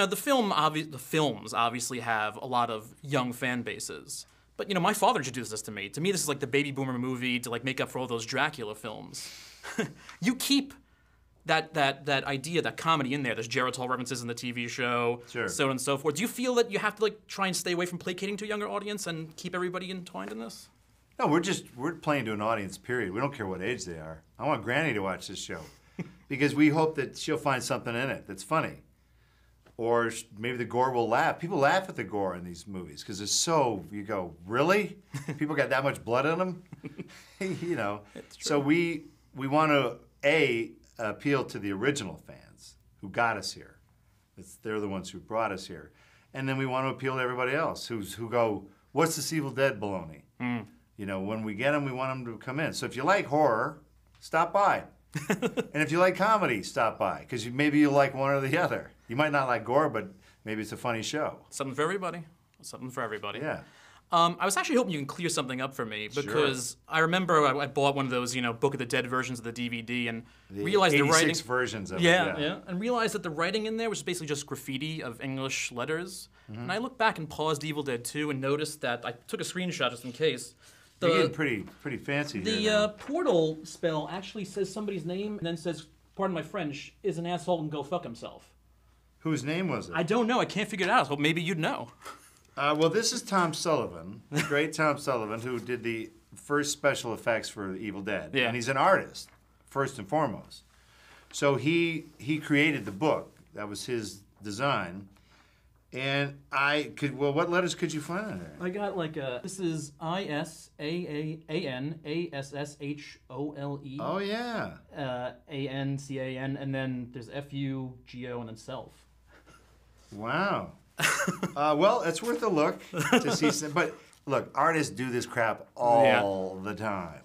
Now, the film, obvi- the films obviously have a lot of young fan bases. But you know, my father introduced this to me. To me, this is like the baby boomer movie to like make up for all those Dracula films. you keep that that that idea, that comedy in there. There's Geritol references in the TV show, Sure. so on and so forth. Do you feel that you have to like try and stay away from placating to a younger audience and keep everybody entwined in this? No, we're just we're playing to an audience. Period. We don't care what age they are. I want Granny to watch this show because we hope that she'll find something in it that's funny, or maybe the gore will laugh. People laugh at the gore in these movies because it's so. You go really? People got that much blood in them, you know. So we we want to a appeal to the original fans who got us here. It's, they're the ones who brought us here, and then we want to appeal to everybody else who's who go. What's this Evil Dead baloney? Hmm. You know, when we get them, we want them to come in. So if you like horror, stop by. and if you like comedy, stop by because you, maybe you like one or the other. You might not like gore, but maybe it's a funny show. Something for everybody. Something for everybody. Yeah. Um, I was actually hoping you can clear something up for me because I remember I, I bought one of those, you know, Book of the Dead versions of the DVD and The realized the 86 writing. versions of Yeah, it. yeah, yeah, and realized that the writing in there was basically just graffiti of English letters. Mm-hmm. And I looked back and paused Evil Dead 2 and noticed that I took a screenshot just in case. You're The, getting pretty pretty fancy the uh, portal spell actually says somebody's name and then says, pardon my French, is an asshole and go fuck himself. Whose name was it? I don't know. I can't figure it out. So maybe you'd know. Uh, well, this is Tom Sullivan, the great Tom Sullivan, who did the first special effects for Evil Dead. Yeah. And he's an artist, first and foremost. So he he created the book. That was his design. And I could well, what letters could you find in there? I got like a. This is I S A A A N A S S H O L E Oh yeah. uh, A N C A N, and then there's F U G O and then self. Wow. uh, well, it's worth a look to see some. But look, artists do this crap all the time.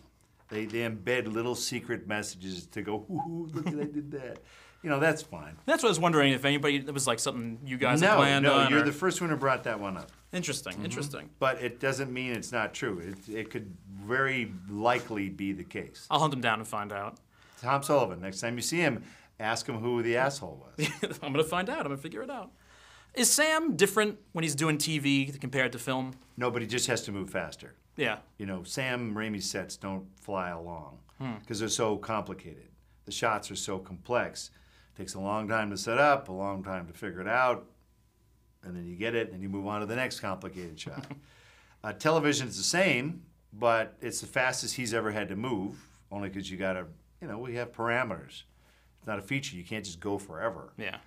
They, they embed little secret messages to go, ooh, look at I did that. You know, that's fine. That's what I was wondering if anybody. It was like something you guys No, planned no, you're or- the first one who brought that one up. Interesting. Interesting. But it doesn't mean it's not true. It, it could very likely be the case. I'll hunt him down and find out. Tom Sullivan, next time you see him, ask him who the asshole was. I'm gonna find out. I'm gonna figure it out. Is Sam different when he's doing TV compared to film? No, but he just has to move faster. Yeah. You know, Sam Raimi's sets don't fly along because they're so complicated. The shots are so complex. takes a long time to set up, a long time to figure it out, and then you get it, and you move on to the next complicated shot. uh, television is the same, but it's the fastest he's ever had to move, only because you got to, you know, we have parameters. It's not a feature. You can't just go forever. Yeah.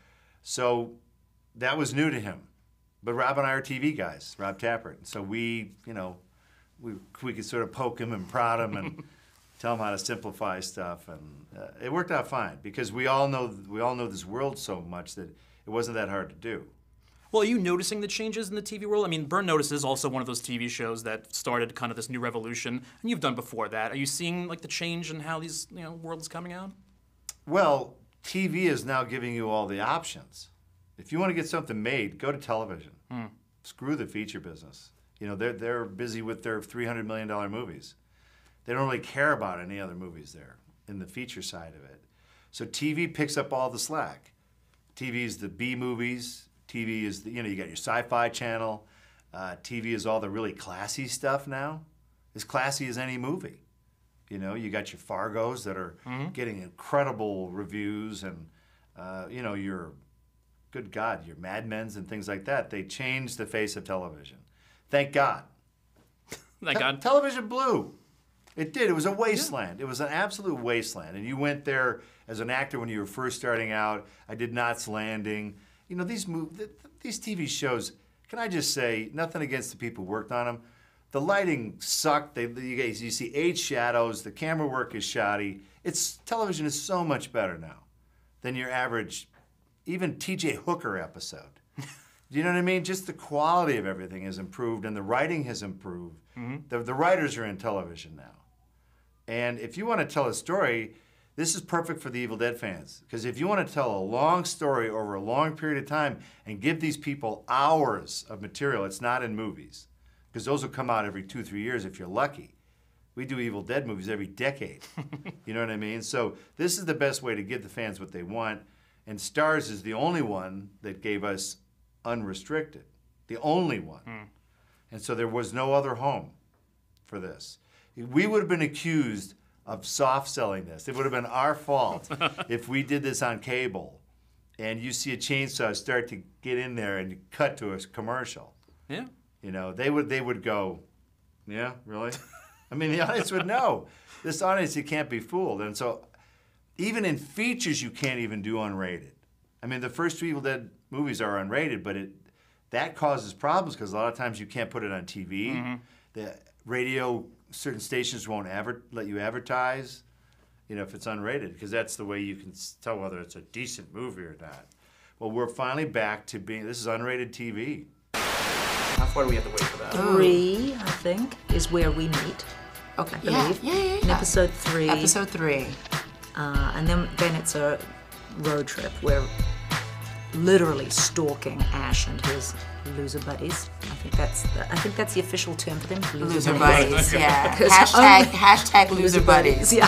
So that was new to him. But Rob and I are TV guys, Rob Tapert. And so we, you know, we, we could sort of poke him and prod him and tell him how to simplify stuff. And uh, it worked out fine because we all know we all know this world so much that it wasn't that hard to do. Well, are you noticing the changes in the TV world? I mean, Burn Notice is also one of those TV shows that started kind of this new revolution, and you've done before that. Are you seeing like the change in how these you know world is coming out? Well, TV is now giving you all the options. If you want to get something made, go to television. Screw the feature business. You know, they're, they're busy with their $300 million movies. They don't really care about any other movies there in the feature side of it. So TV picks up all the slack. TV is the B movies. TV is the, you know, you got your sci fi channel. Uh, TV is all the really classy stuff now. As classy as any movie. You know, you got your Fargos that are getting incredible reviews, and uh, you know your, good God, your Mad Men's and things like that. They changed the face of television. Thank God. Thank Te- God. television blew. It did. It was a wasteland. It was an absolute wasteland. And you went there as an actor when you were first starting out. I did Knots Landing. You know these mov- th- th- these TV shows. Can I just say nothing against the people who worked on them? The lighting sucked. They, you, guys, you see eight shadows. The camera work is shoddy. It's television is so much better now than your average, even T.J. Hooker episode. Do you know what I mean? Just the quality of everything has improved, and the writing has improved. Mm-hmm. The, the writers are in television now. And if you want to tell a story, this is perfect for the Evil Dead fans. Because if you want to tell a long story over a long period of time and give these people hours of material, it's not in movies. Because those will come out every two, three years if you're lucky. We do Evil Dead movies every decade. you know what I mean? So this is the best way to give the fans what they want. And Starz is the only one that gave us unrestricted, the only one. Hmm. And so there was no other home for this. We would have been accused of soft selling this. It would have been our fault if we did this on cable and you see a chainsaw start to get in there and cut to a commercial. Yeah. You know, they would they would go, yeah, really. I mean, the audience would know. This audience, you can't be fooled. And so, even in features, you can't even do unrated. I mean, the first two Evil Dead movies are unrated, but it that causes problems because a lot of times you can't put it on TV. Mm-hmm. The radio, certain stations won't ever let you advertise. You know, if it's unrated, because that's the way you can tell whether it's a decent movie or not. Well, we're finally back to being. This is unrated TV. How far do we have to wait for that? Three, I think, is where we meet. Okay. I Yeah, believe. yeah, yeah, In episode three. Episode three. Uh, and then, then it's a road trip. We're literally stalking Ash and his loser buddies. I think that's the, I think that's the official term for them. Loser buddies. Yeah. Because Hashtag hashtag loser buddies. Yeah.